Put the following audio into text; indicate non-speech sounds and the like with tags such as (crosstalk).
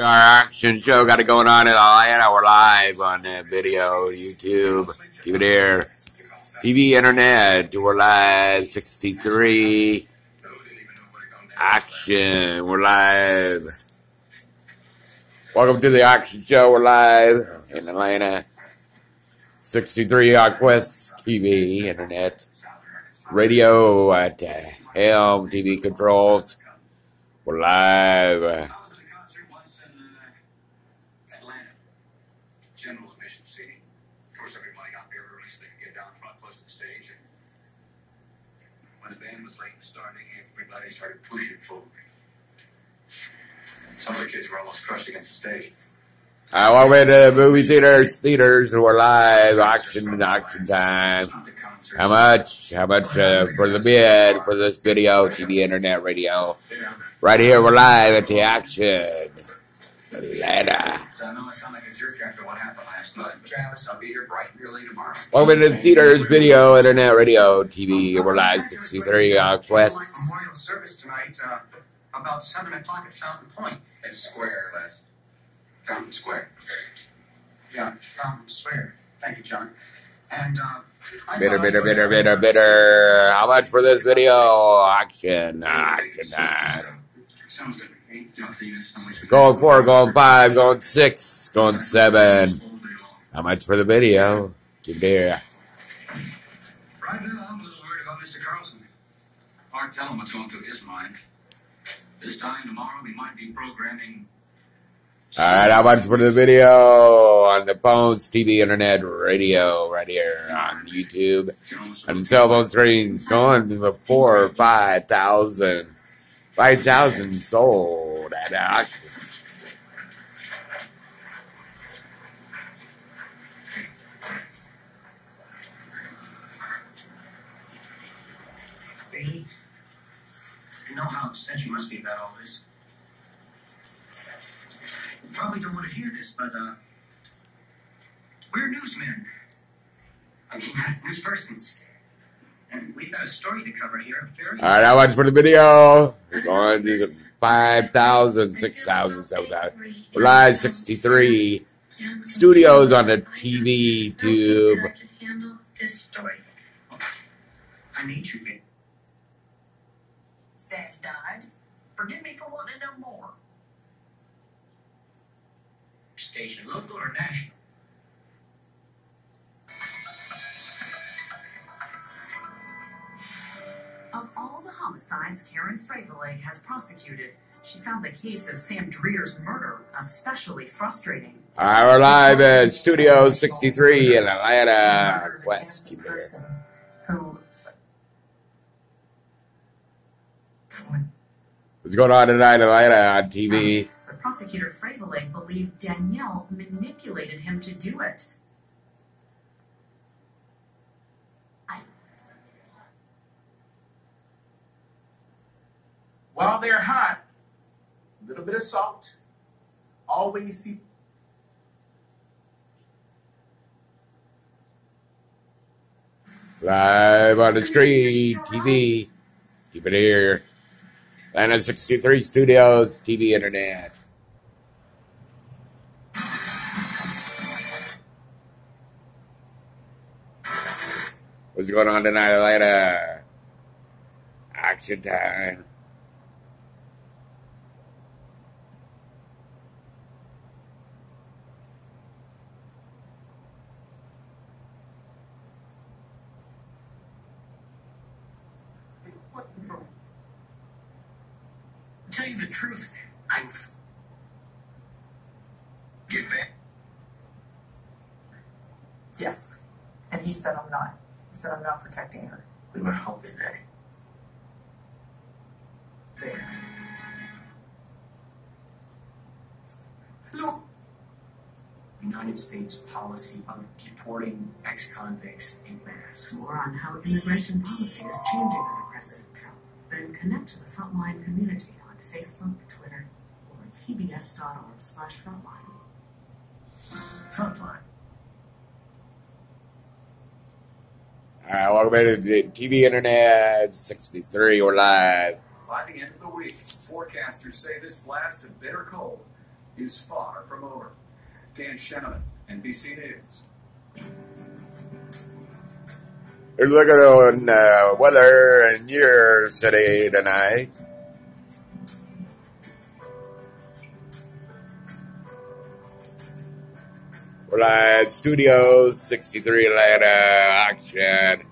Our action show got it going on in Atlanta. We're live on that video, YouTube. Keep it here. TV, internet. We're live. 63. Action. We're live. Welcome to the action show. We're live in Atlanta. 63 on Quest TV, internet, radio at uh, Helm TV controls. We're live. General admission seating. Of course, everybody got there early so they could get down front close to the stage. And when the band was late in starting, everybody started pushing forward. Some of the kids were almost crushed against the stage. I welcome to the movie theaters. Theaters. We're live. Action, action time. How much? How much uh, for the bid for this video, TV, internet, radio? Right here, we're live at the action. Atlanta. I know I sound like a jerk after what happened last night, Travis, I'll be here bright and early tomorrow. Welcome to the theaters, video, internet, radio, TV. We're live 63 on Quest. Memorial service tonight, uh, about seven o'clock at Fountain Point. It's square, Les. Fountain Square. Yeah, Fountain Square. Thank you, John. And uh, Bitter, bitter, bitter, bitter, bitter. How much for this video? Action time. Sounds good. Ain't nothing, it's so much- Going four, going five, going six, going seven. How much for the video? Keep it here. Right now, I'm a little worried about Mr. Carlson. Hard telling what's going through his mind. This time tomorrow, we might be programming. All right, how much for the video on the phones, TV, internet, radio, right here on YouTube and cell phone screens? Going to four, five thousand, five thousand sold at auction. Bailey, I know how upset you must be about all this. You probably don't want to hear this, but uh, we're newsmen. I mean, (laughs) news persons. And we've got a story to cover here. Very All right, I much for the video? We're going to the 5,000, 6,000, 7,000. We're live 63 studios on the TV tube. handle this story. I need you, Bailey. Dad's died. Forgive me for wanting to know more. Station, local or national? Homicides Karen Frevele has prosecuted, she found the case of Sam Dreer's murder especially frustrating. All right, we're live at Studio 63 in Atlanta. West. who What's going on tonight in Atlanta on TV? Um, the prosecutor Frevele believed Danielle manipulated him to do it. Of salt. Always see. Live on the screen, TV. Keep it here. Atlanta 63 Studios, TV, internet. What's going on tonight, Atlanta? Action time. Tell you the truth, I'm. Get back. Yes. And he said I'm not. He said I'm not protecting her. We were hoping that. There. Look. United States policy of deporting ex-convicts in mass. More on how immigration policy is changing under President Trump. Then connect to the Frontline community on Facebook, Twitter, or pbs.org slash frontline. Frontline. All right, welcome back to the TV Internet 63. We're live. By the end of the week, forecasters say this blast of bitter cold is far from over. Dan Sheneman, NBC News. Here's looking on uh, weather in your city tonight. We're live studios, 63 Atlanta auction.